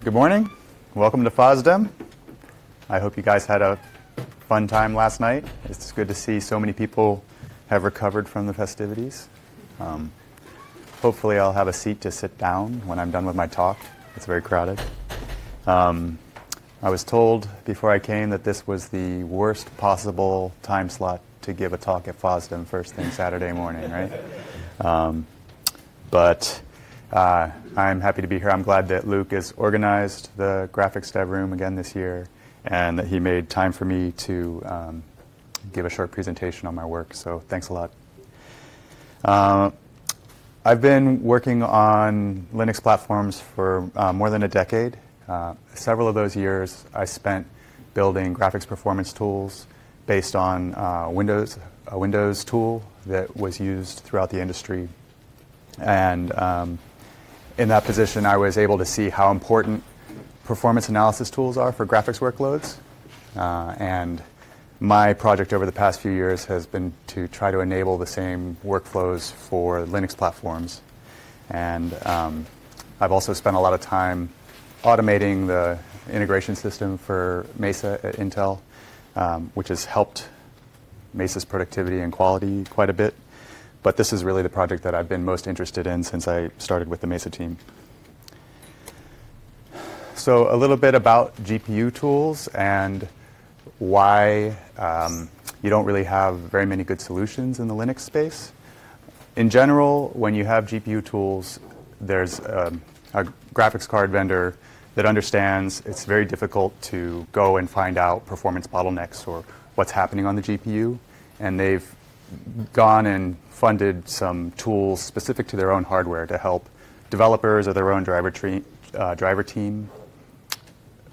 Good morning. Welcome to FOSDEM. I hope you guys had a fun time last night. It's good to see so many people have recovered from the festivities. Um, hopefully, I'll have a seat to sit down when I'm done with my talk. It's very crowded. Um, I was told before I came that this was the worst possible time slot to give a talk at FOSDEM first thing Saturday morning, right? Um, but uh, I'm happy to be here. I'm glad that Luke has organized the graphics dev room again this year and that he made time for me to um, give a short presentation on my work. So thanks a lot. Uh, I've been working on Linux platforms for uh, more than a decade. Uh, several of those years I spent building graphics performance tools based on uh, Windows, a Windows tool that was used throughout the industry. And um, in that position, I was able to see how important performance analysis tools are for graphics workloads. Uh, and my project over the past few years has been to try to enable the same workflows for Linux platforms. And um, I've also spent a lot of time automating the integration system for Mesa at Intel, um, which has helped Mesa's productivity and quality quite a bit. But this is really the project that I've been most interested in since I started with the Mesa team. So a little bit about GPU tools and why um, you don't really have very many good solutions in the Linux space. In general, when you have GPU tools, there's a, a graphics card vendor that understands it's very difficult to go and find out performance bottlenecks or what's happening on the GPU. And they've gone and funded some tools specific to their own hardware to help developers or their own driver, uh, driver team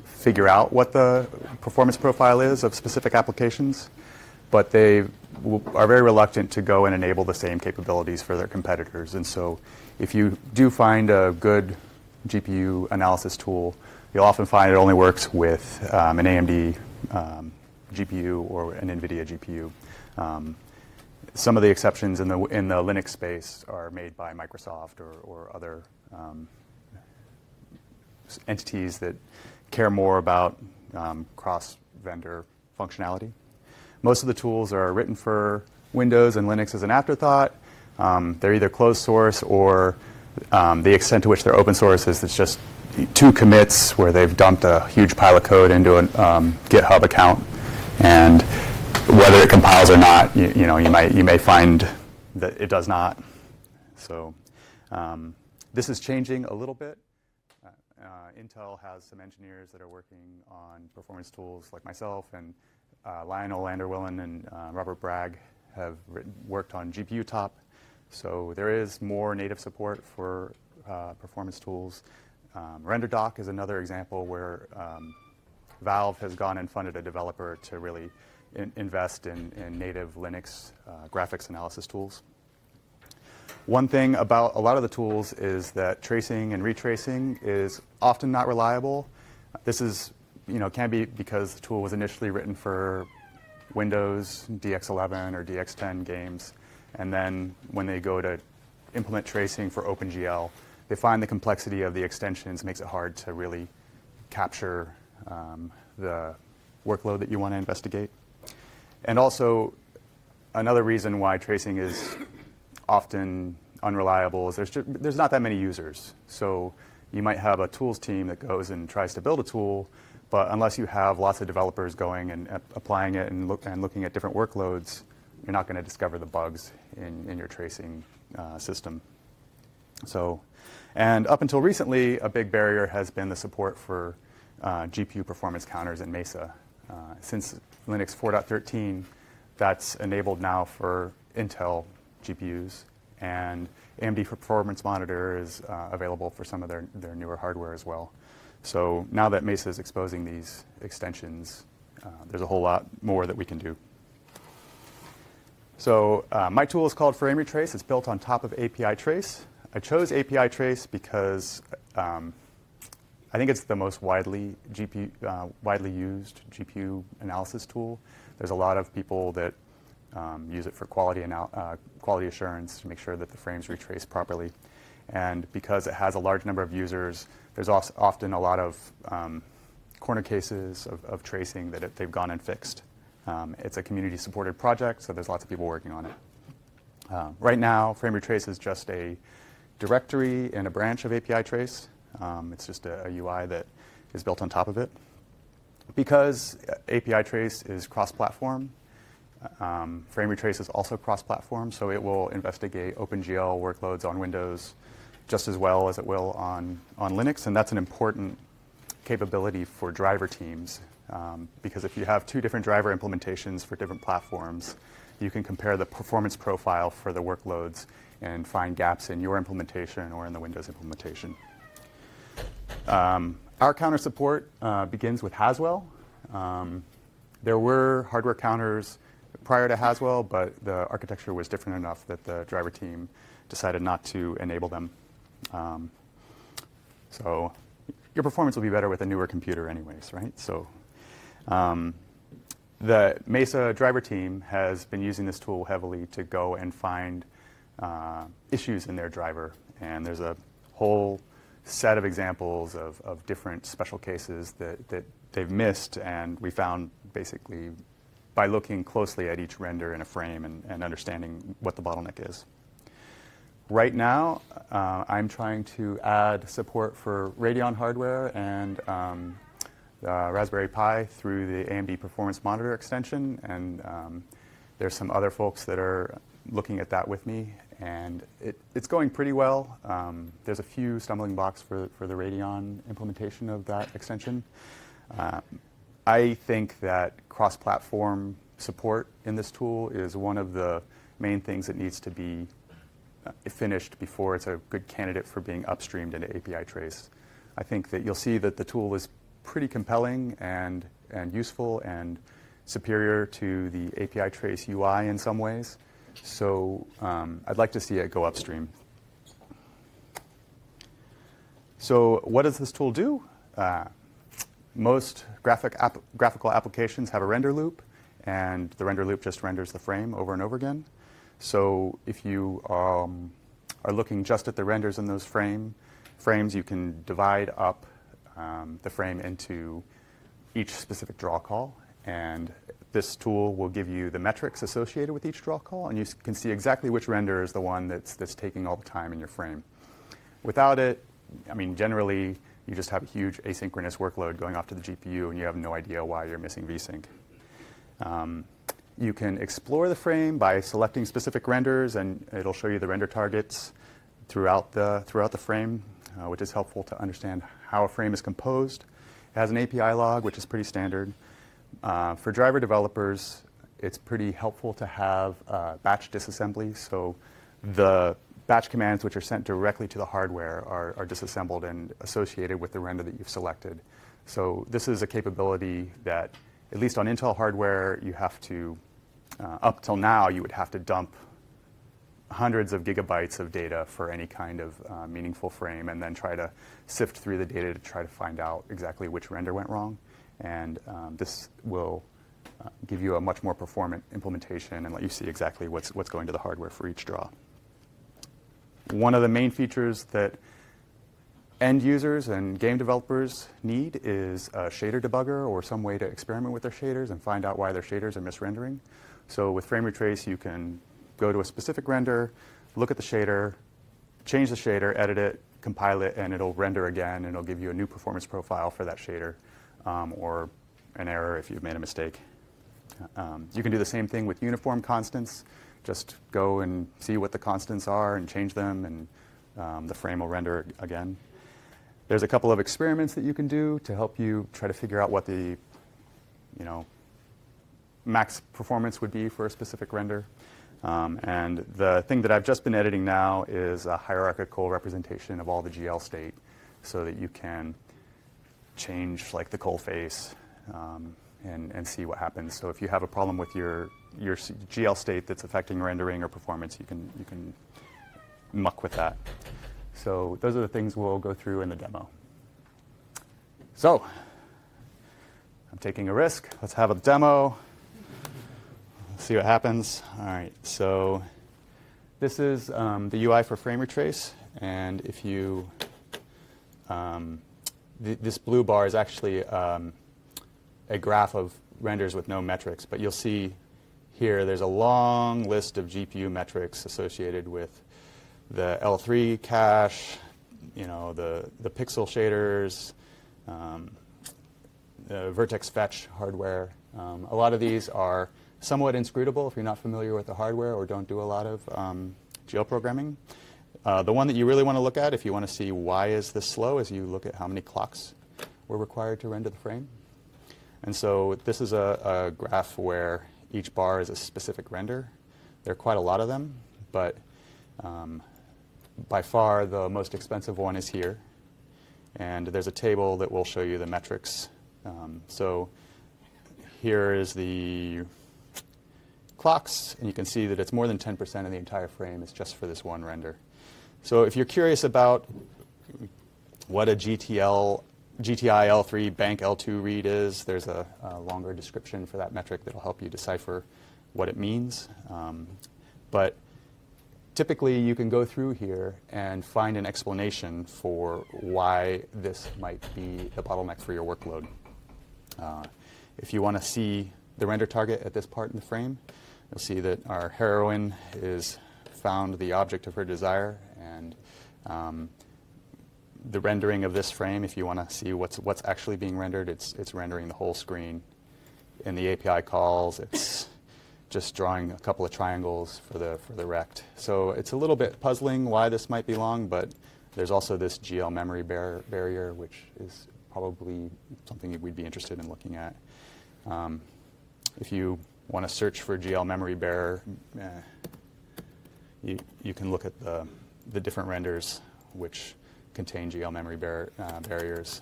figure out what the performance profile is of specific applications. But they are very reluctant to go and enable the same capabilities for their competitors. And so if you do find a good GPU analysis tool, you'll often find it only works with um, an AMD um, GPU or an NVIDIA GPU. Um, some of the exceptions in the, in the Linux space are made by Microsoft or, or other um, entities that care more about um, cross-vendor functionality. Most of the tools are written for Windows and Linux as an afterthought. Um, they're either closed source or um, the extent to which they're open source is it's just two commits where they've dumped a huge pile of code into a um, GitHub account, and whether it compiles or not, you, you, know, you might you may find that it does not. So um, this is changing a little bit. Uh, uh, Intel has some engineers that are working on performance tools, like myself and uh, Lionel Landwerlin and uh, Robert Bragg have written, worked on GPU top so there is more native support for uh, performance tools. Um, RenderDoc is another example where um, Valve has gone and funded a developer to really in invest in, in, native Linux uh, graphics analysis tools. One thing about a lot of the tools is that tracing and retracing is often not reliable. This is, you know, can be because the tool was initially written for Windows DX11 or DX10 games. And then when they go to implement tracing for OpenGL, they find the complexity of the extensions makes it hard to really capture um, the workload that you want to investigate. And also, another reason why tracing is often unreliable is there's, just, there's not that many users. So you might have a tools team that goes and tries to build a tool, but unless you have lots of developers going and applying it and, look, and looking at different workloads, you're not going to discover the bugs in, in your tracing uh, system. So, and up until recently, a big barrier has been the support for GPU performance counters in Mesa. Uh, since Linux 4.13, that's enabled now for Intel GPUs, and AMD Performance Monitor is uh, available for some of their, their newer hardware as well. So now that Mesa is exposing these extensions, uh, there's a whole lot more that we can do. So uh, my tool is called Frame Retrace. It's built on top of API Trace. I chose API Trace because um, I think it's the most widely GPU, uh, widely used GPU analysis tool. There's a lot of people that um, use it for quality, uh, quality assurance to make sure that the frames retrace properly. And because it has a large number of users, there's often a lot of um, corner cases of, of tracing that it, they've gone and fixed. Um, it's a community supported project, so there's lots of people working on it. Uh, right now, Frame Retrace is just a directory and a branch of API Trace. Um, it's just a, a, UI that is built on top of it. Because API Trace is cross-platform, um, Frame Retrace is also cross-platform, so it will investigate OpenGL workloads on Windows just as well as it will on, on Linux, and that's an important capability for driver teams. Um, because if you have two different driver implementations for different platforms, you can compare the performance profile for the workloads and find gaps in your implementation or in the Windows implementation. Um, our counter support uh, begins with Haswell. Um, there were hardware counters prior to Haswell, but the architecture was different enough that the driver team decided not to enable them. Um, so your performance will be better with a newer computer anyways, right? So um, the Mesa driver team has been using this tool heavily to go and find uh, issues in their driver. And there's a whole set of examples of, of different special cases that, that they've missed. And we found basically by looking closely at each render in a frame and, and understanding what the bottleneck is. Right now, uh, I'm trying to add support for Radeon hardware and um, Raspberry Pi through the AMD Performance Monitor extension, and um, there's some other folks that are looking at that with me, and it, it's going pretty well. Um, there's a few stumbling blocks for, for the Radeon implementation of that extension. Uh, I think that cross-platform support in this tool is one of the main things that needs to be uh, finished before it's a good candidate for being upstreamed into API Trace. I think that you'll see that the tool is pretty compelling and, and useful and superior to the API Trace UI in some ways. So um, I'd like to see it go upstream. So what does this tool do? Uh, most graphic graphical applications have a render loop, and the render loop just renders the frame over and over again. So if you um, are looking just at the renders in those frame frames, you can divide up um, the frame into each specific draw call. And this tool will give you the metrics associated with each draw call, and you can see exactly which render is the one that's, that's taking all the time in your frame. Without it, I mean, generally, you just have a huge asynchronous workload going off to the GPU, and you have no idea why you're missing vsync. Um, you can explore the frame by selecting specific renders, and it'll show you the render targets throughout the, throughout the frame, uh, which is helpful to understand how a frame is composed. It has an API log, which is pretty standard. Uh, for driver developers, it's pretty helpful to have uh, batch disassembly. So the batch commands which are sent directly to the hardware are, are, disassembled and associated with the render that you've selected. So this is a capability that, at least on Intel hardware, you have to, uh, up till now, you would have to dump hundreds of gigabytes of data for any kind of uh, meaningful frame and then try to sift through the data to try to find out exactly which render went wrong. And um, this will uh, give you a much more performant implementation and let you see exactly what's, what's going to the hardware for each draw. One of the main features that end users and game developers need is a shader debugger or some way to experiment with their shaders and find out why their shaders are misrendering. So with Frame Retrace, you can go to a specific render, look at the shader, change the shader, edit it, compile it, and it'll render again, and it'll give you a new performance profile for that shader, um, or an error if you've made a mistake. Um, you can do the same thing with uniform constants. Just go and see what the constants are and change them, and um, the frame will render again. There's a couple of experiments that you can do to help you try to figure out what the, you know, max performance would be for a specific render. Um, and the thing that I've just been editing now is a hierarchical representation of all the GL state so that you can change like the cull face um, and, and see what happens. So if you have a problem with your, your GL state that's affecting rendering or performance, you can, you can muck with that. So those are the things we'll go through in the demo. So I'm taking a risk. Let's have a demo see what happens. All right, so this is um, the UI for Frame Retrace, and if you um, th- this blue bar is actually um, a graph of renders with no metrics, but you'll see here there's a long list of GPU metrics associated with the L3 cache, you know, the, the pixel shaders, um, the vertex fetch hardware. Um, a lot of these are somewhat inscrutable if you're not familiar with the hardware or don't do a lot of um, geoprogramming. Uh, the one that you really want to look at if you want to see why is this slow is you look at how many clocks were required to render the frame. And so this is a, a graph where each bar is a specific render. There are quite a lot of them, but um, by far the most expensive one is here. And there's a table that will show you the metrics. Um, so here is the clocks, and you can see that it's more than 10% of the entire frame is just for this one render. So if you're curious about what a GTL, GTI L3 bank L2 read is, there's a, a longer description for that metric that will help you decipher what it means. Um, but typically you can go through here and find an explanation for why this might be the bottleneck for your workload. Uh, if you want to see the render target at this part in the frame, you'll see that our heroine is found the object of her desire and um, the rendering of this frame, if you want to see what's, what's actually being rendered, it's, it's rendering the whole screen. In the API calls, it's just drawing a couple of triangles for the, for the rect. So it's a little bit puzzling why this might be long, but there's also this GL memory bar barrier, which is probably something we'd be interested in looking at. Um, if you want to search for GL memory barrier, eh, you, you can look at the, the different renders which contain GL memory bar uh, barriers.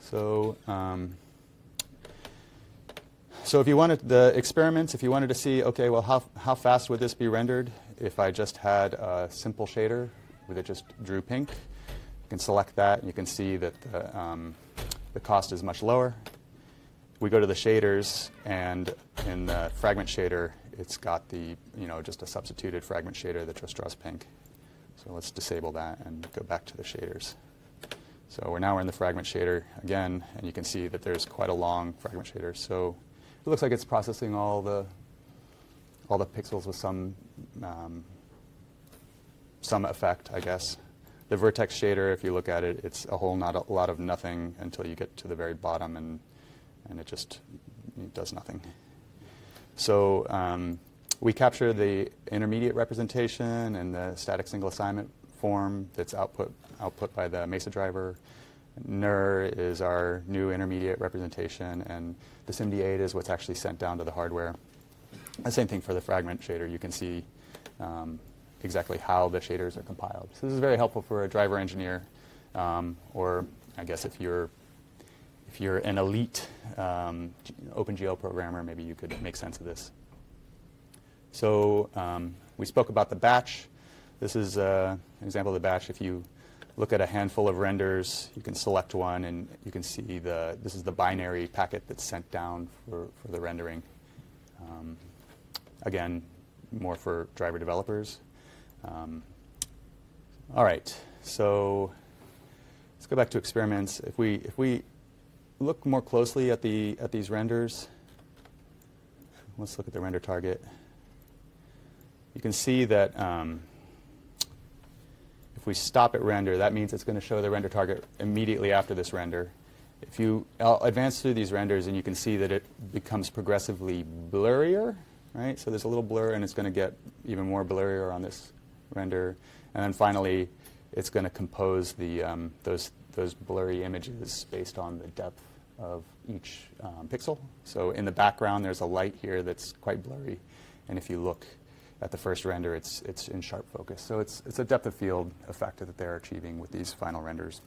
So um, so if you wanted the experiments, if you wanted to see, okay, well, how, how fast would this be rendered if I just had a simple shader that just drew pink? You can select that, and you can see that the, um, the cost is much lower. We go to the shaders, and in the fragment shader, it's got the, you know, just a substituted fragment shader that just draws pink. So let's disable that and go back to the shaders. So we're now in the fragment shader again, and you can see that there's quite a long fragment shader. So it looks like it's processing all the all the pixels with some um, some effect, I guess. The vertex shader, if you look at it, it's a whole not a lot of nothing until you get to the very bottom, and and it just it does nothing. So um, we capture the intermediate representation and the static single assignment form that's output output by the Mesa driver. NIR is our new intermediate representation, and the SIMD8 is what's actually sent down to the hardware. The same thing for the fragment shader. You can see um, exactly how the shaders are compiled. So this is very helpful for a driver engineer, um, or I guess if you're if you're an elite um, OpenGL programmer, maybe you could make sense of this. So um, we spoke about the batch. This is uh, an example of the batch. If you look at a handful of renders. You can select one, and you can see the this is the binary packet that's sent down for, for the rendering. Um, again, more for driver developers. Um, all right, so let's go back to experiments. If we if we look more closely at the at these renders, let's look at the render target. You can see that. Um, if we stop at render, that means it's going to show the render target immediately after this render. If you advance through these renders and you can see that it becomes progressively blurrier, right? So there's a little blur and it's going to get even more blurrier on this render. And then finally, it's going to compose the, um, those, those blurry images based on the depth of each um, pixel. So in the background, there's a light here that's quite blurry. And if you look at the first render, it's, it's in sharp focus. So it's, it's a depth of field effect that they're achieving with these final renders.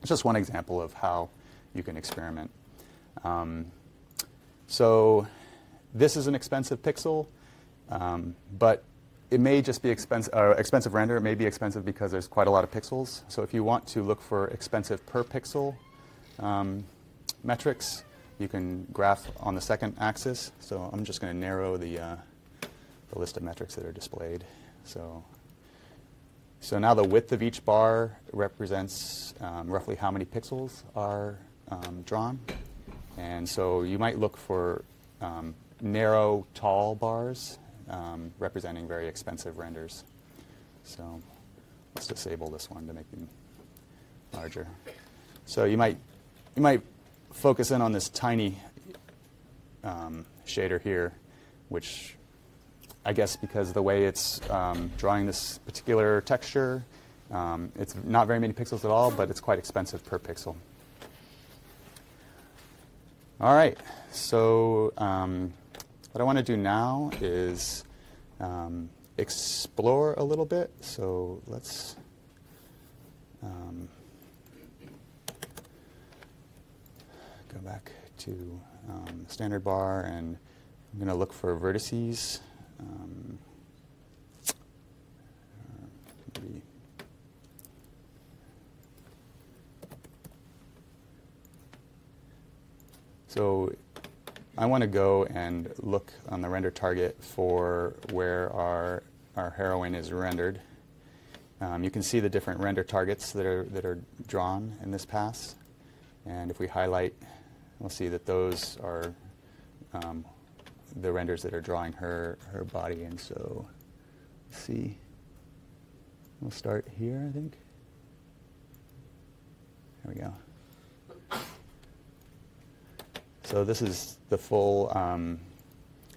It's just one example of how you can experiment. Um, so this is an expensive pixel, um, but it may just be expensive, uh, expensive render. It may be expensive because there's quite a lot of pixels. So if you want to look for expensive per pixel um, metrics, you can graph on the second axis. So I'm just going to narrow the uh, the list of metrics that are displayed. So so now the width of each bar represents um, roughly how many pixels are um, drawn. And so you might look for um, narrow, tall bars um, representing very expensive renders. So let's disable this one to make them larger. So you might, you might focus in on this tiny um, shader here, which I guess because the way it's um, drawing this particular texture, um, it's not very many pixels at all, but it's quite expensive per pixel. All right, so um, what I want to do now is um, explore a little bit. So let's um, go back to um, standard bar and I'm going to look for vertices. Um, uh, maybe So I want to go and look on the render target for where our, our heroine is rendered. Um, you can see the different render targets that are, that are drawn in this pass. And if we highlight, we'll see that those are um, the renders that are drawing her, her body. And so, let's see. We'll start here, I think. There we go. So this is the full um,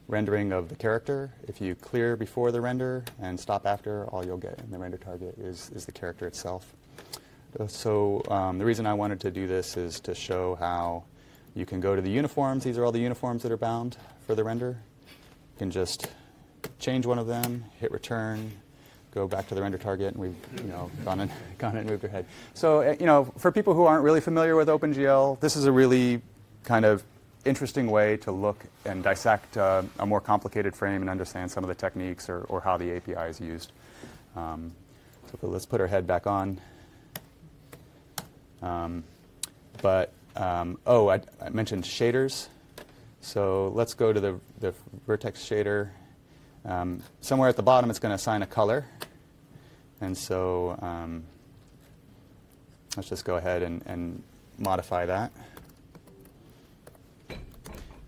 rendering of the character. If you clear before the render and stop after, all you'll get in the render target is, is the character itself. So um, the reason I wanted to do this is to show how you can go to the uniforms. These are all the uniforms that are bound for the render. You can just change one of them, hit return, go back to the render target, and we've you know gone and gone and moved ahead. So uh, you know, for people who aren't really familiar with OpenGL, this is a really kind of interesting way to look and dissect uh, a more complicated frame and understand some of the techniques or, or how the API is used. Um, so let's put our head back on. Um, but, um, oh, I, I, mentioned shaders. So let's go to the, the vertex shader. Um, somewhere at the bottom, it's going to assign a color. And so um, let's just go ahead and, and modify that.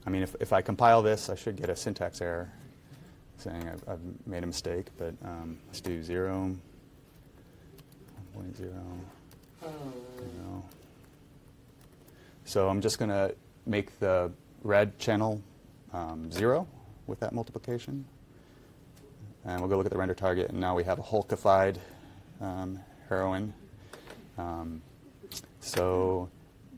I mean, if, if I compile this, I should get a syntax error saying I've, I've made a mistake, but um, let's do 0, 1.0, 0. So I'm just going to make the red channel um, 0 with that multiplication. And we'll go look at the render target, and now we have a Hulkified um, heroine. Um, so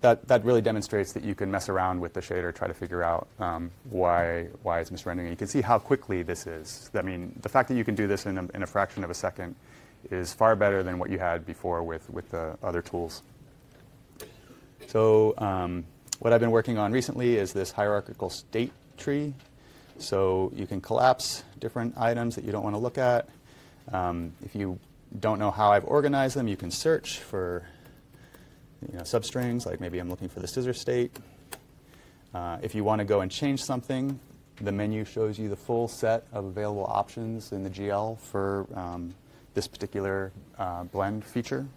that, that really demonstrates that you can mess around with the shader, try to figure out um, why, why it's misrendering. You can see how quickly this is. I mean, the fact that you can do this in a, in a fraction of a second is far better than what you had before with, with the other tools. So um, what I've been working on recently is this hierarchical state tree. So you can collapse different items that you don't want to look at. Um, if you don't know how I've organized them, you can search for you know, substrings, like maybe I'm looking for the scissor state. Uh, if you want to go and change something, the menu shows you the full set of available options in the GL for um, this particular uh, blend feature.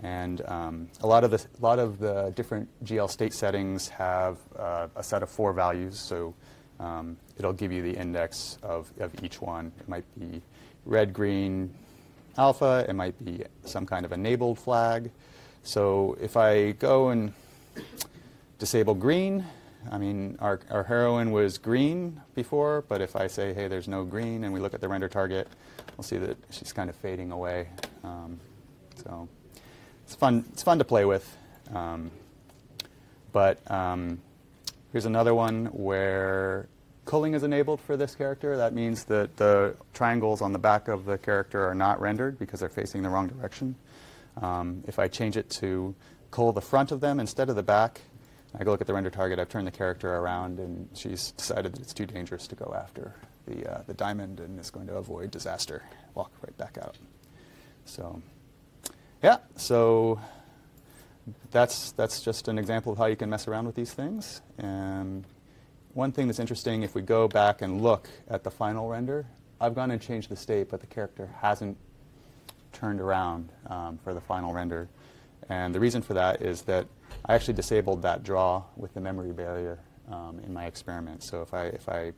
And um, a, lot of the, a lot of the different GL state settings have uh, a set of four values, so um, it'll give you the index of, of each one. It might be red, green, alpha, it might be some kind of enabled flag. So if I go and disable green, I mean, our, our heroine was green before, but if I say, hey, there's no green, and we look at the render target, we'll see that she's kind of fading away. Um, so it's fun, it's fun to play with. Um, but um, here's another one where culling is enabled for this character. That means that the triangles on the back of the character are not rendered because they're facing the wrong direction. Um, if I change it to cull the front of them instead of the back, I go look at the render target, I've turned the character around, and she's decided that it's too dangerous to go after the, uh, the diamond and is going to avoid disaster. Walk right back out. So, yeah, so that's, that's just an example of how you can mess around with these things. And one thing that's interesting, if we go back and look at the final render, I've gone and changed the state, but the character hasn't turned around um, for the final render. And the reason for that is that I actually disabled that draw with the memory barrier um, in my experiment. So if I, if I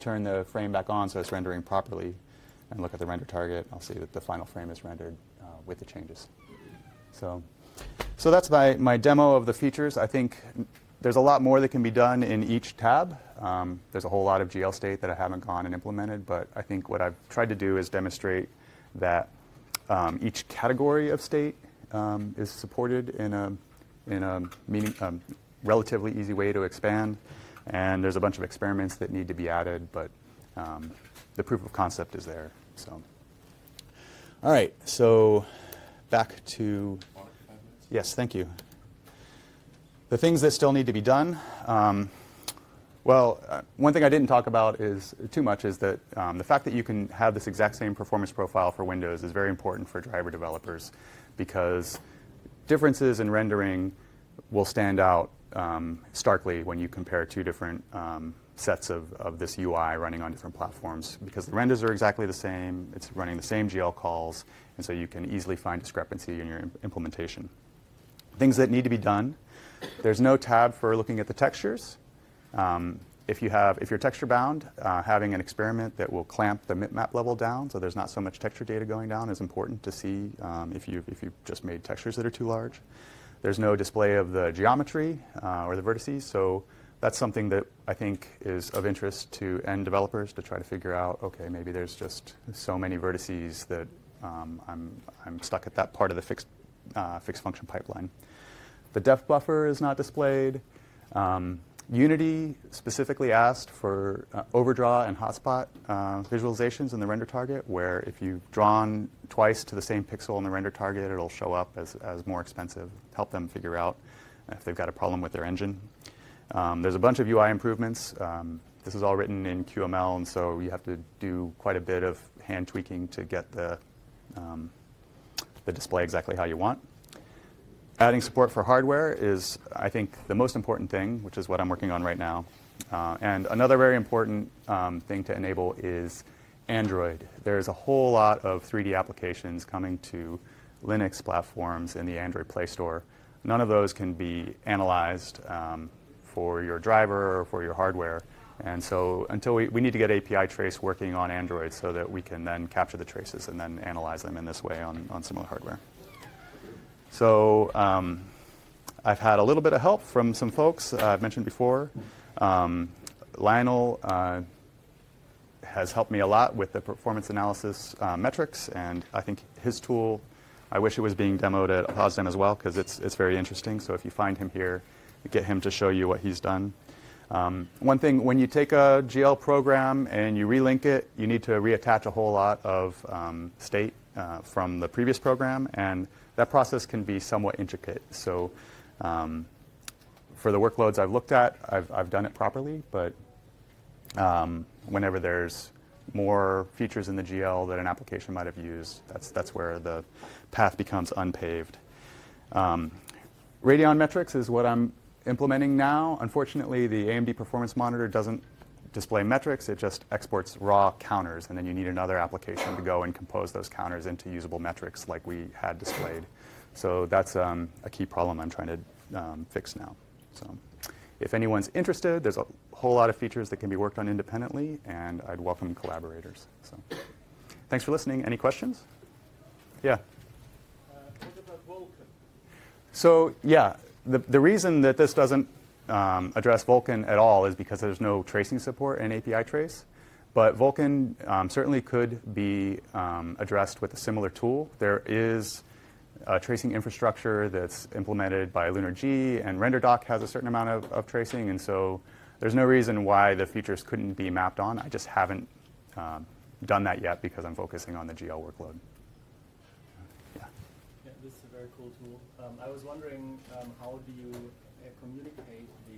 turn the frame back on so it's rendering properly and look at the render target, I'll see that the final frame is rendered with the changes. So, so that's my, my demo of the features. I think there's a lot more that can be done in each tab. Um, there's a whole lot of GL state that I haven't gone and implemented, but I think what I've tried to do is demonstrate that um, each category of state um, is supported in a, in a meaning, um, relatively easy way to expand. And there's a bunch of experiments that need to be added, but um, the proof of concept is there. So, all right. So, back to yes. Thank you. The things that still need to be done. Um, well, uh, one thing I didn't talk about is too much is that um, the fact that you can have this exact same performance profile for Windows is very important for driver developers because differences in rendering will stand out um, starkly when you compare two different um, sets of, of this UI running on different platforms because the renders are exactly the same, it's running the same GL calls, and so you can easily find discrepancy in your imp implementation. Things that need to be done. There's no tab for looking at the textures. Um, if you have, if you're texture bound, uh, having an experiment that will clamp the map level down, so there's not so much texture data going down, is important to see um, if you if you just made textures that are too large. There's no display of the geometry uh, or the vertices, so that's something that I think is of interest to end developers to try to figure out. Okay, maybe there's just so many vertices that um, I'm I'm stuck at that part of the fixed uh, fixed function pipeline. The depth buffer is not displayed. Um, Unity specifically asked for uh, overdraw and hotspot uh, visualizations in the render target, where if you've drawn twice to the same pixel in the render target, it'll show up as, as more expensive. Help them figure out if they've got a problem with their engine. Um, there's a bunch of UI improvements. Um, this is all written in QML, and so you have to do quite a bit of hand tweaking to get the, um, the display exactly how you want. Adding support for hardware is, I think, the most important thing, which is what I'm working on right now. Uh, and another very important um, thing to enable is Android. There's a whole lot of 3D applications coming to Linux platforms in the Android Play Store. None of those can be analyzed um, for your driver or for your hardware. And so until we, we need to get API trace working on Android so that we can then capture the traces and then analyze them in this way on, on similar hardware. So um, I've had a little bit of help from some folks uh, I've mentioned before. Um, Lionel uh, has helped me a lot with the performance analysis uh, metrics, and I think his tool, I wish it was being demoed at FOSDEM as well, because it's, it's very interesting. So if you find him here, get him to show you what he's done. Um, one thing, when you take a GL program and you relink it, you need to reattach a whole lot of um, state uh, from the previous program, and that process can be somewhat intricate. So um, for the workloads I've looked at, I've, I've done it properly, but um, whenever there's more features in the GL that an application might have used, that's, that's where the path becomes unpaved. Um, Radeon metrics is what I'm implementing now. Unfortunately, the AMD performance monitor doesn't display metrics, it just exports raw counters, and then you need another application to go and compose those counters into usable metrics like we had displayed. So that's um, a key problem I'm trying to um, fix now. So if anyone's interested, there's a whole lot of features that can be worked on independently, and I'd welcome collaborators. So thanks for listening. Any questions? Yeah. Uh, what about Vulkan? So yeah, the, the reason that this doesn't um, address Vulkan at all is because there's no tracing support in API trace. But Vulkan um, certainly could be um, addressed with a similar tool. There is a tracing infrastructure that's implemented by LunarG, and RenderDoc has a certain amount of, of, tracing, and so there's no reason why the features couldn't be mapped on. I just haven't um, done that yet because I'm focusing on the GL workload. Yeah. Yeah, this is a very cool tool. Um, I was wondering, um, how do you uh, communicate the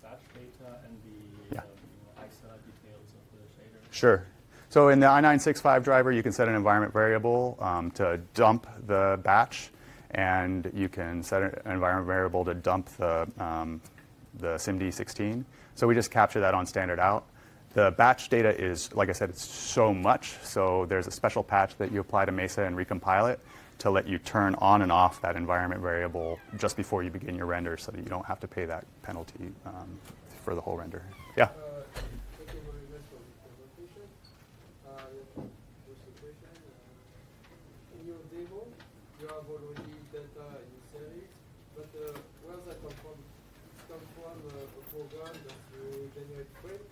batch data and the yeah. um, ISA details of the shader? Sure. So in the i965 driver, you can set an environment variable um, to dump the batch, and you can set an environment variable to dump the, um, the SIMD16. So we just capture that on standard out. the batch data is, like I said, it's so much. So there's a special patch that you apply to Mesa and recompile it to let you turn on and off that environment variable just before you begin your render so that you don't have to pay that penalty um, for the whole render. Yeah? Uh, Thank you very much for the presentation. Uh, Just a question. uh, In your demo, you have already data in series, but uh, where does that come from? It comes from uh, a program that you generate frame,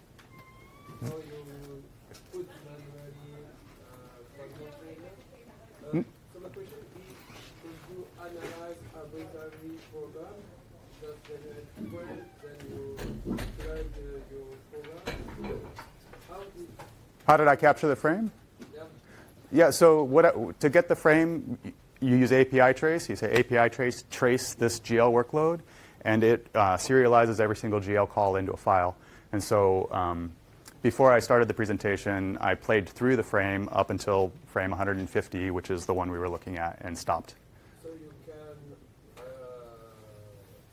or you put manually uh, fragment data? Uh, Hmm. So my question is, could you analyze arbitrary program How did, How did I capture the frame? yeah, Yeah, so what I, to get the frame, you use API trace. You say API trace trace this GL workload, and it uh, serializes every single GL call into a file. And so um, before I started the presentation, I played through the frame up until frame 150, which is the one we were looking at, and stopped. so you can uh,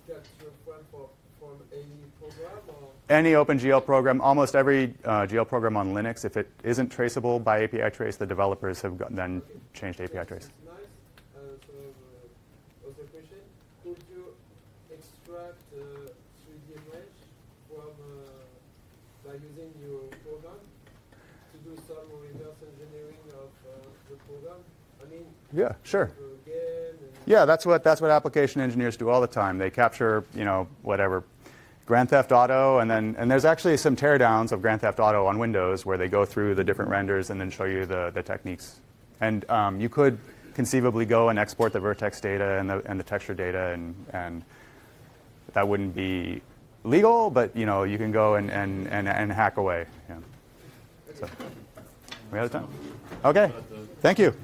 capture frame for, from any program or? Any OpenGL program, almost every uh, GL program on Linux, if it isn't traceable by API trace, the developers have got, then changed API trace. Nice. Uh, so, uh, other question, could you extract uh, 3D image from, uh, by using your program to do some reverse engineering of uh, the program? I mean, Yeah, sure. to again and Yeah, that's what that's what application engineers do all the time. They capture, you know, whatever Grand Theft Auto, and then and there's actually some teardowns of Grand Theft Auto on Windows where they go through the different renders and then show you the, the techniques. And um, you could conceivably go and export the vertex data and the and the texture data, and and that wouldn't be legal, but you know you can go and and and, and hack away. Yeah. So, we of time. Okay. Thank you.